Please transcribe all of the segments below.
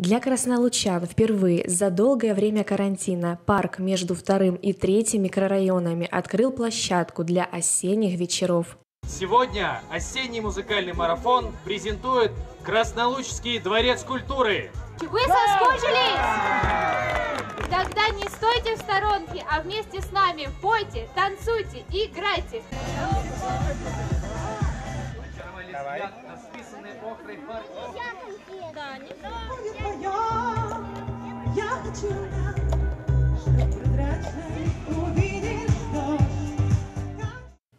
Для краснолучан впервые за долгое время карантина парк между вторым и третьим микрорайонами открыл площадку для осенних вечеров. Сегодня осенний музыкальный марафон презентует Краснолучский дворец культуры. Вы соскучились? Тогда не стойте в сторонке, а вместе с нами пойте, танцуйте и играйте. Давай. Охрой парки.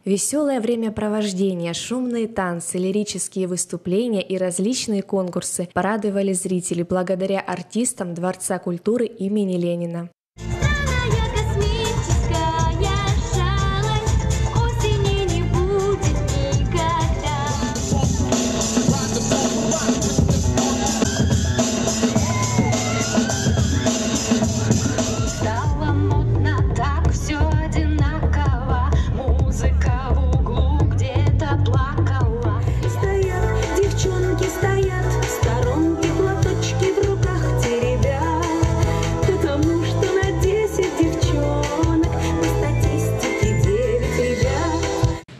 Веселое времяпровождение, шумные танцы, лирические выступления и различные конкурсы порадовали зрителей благодаря артистам Дворца культуры имени Ленина.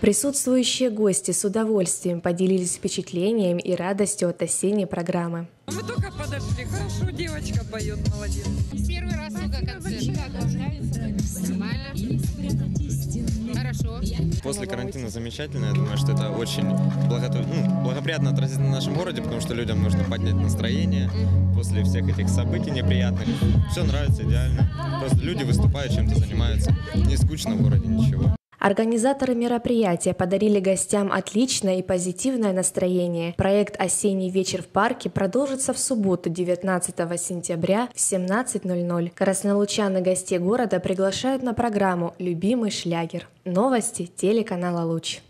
Присутствующие гости с удовольствием поделились впечатлениями и радостью от осенней программы. Мы только подошли. Хорошо, девочка поет, молодец. Первый раз только концерт. Как вам нравится? Нормально? Хорошо. После карантина замечательно. Я думаю, что это очень благото- ну, благоприятно отразится на нашем городе, потому что людям нужно поднять настроение после всех этих событий неприятных. Все нравится идеально. Просто люди выступают, чем-то занимаются. Не скучно в городе ничего. Организаторы мероприятия подарили гостям отличное и позитивное настроение. Проект «Осенний вечер в парке» продолжится в субботу 19 сентября в 17.00. Краснолучан и гостей города приглашают на программу «Любимый шлягер». Новости телеканала «Луч».